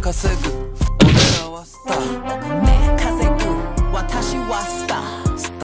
稼ぐ俺らはスター。風稼ぐ私はスター。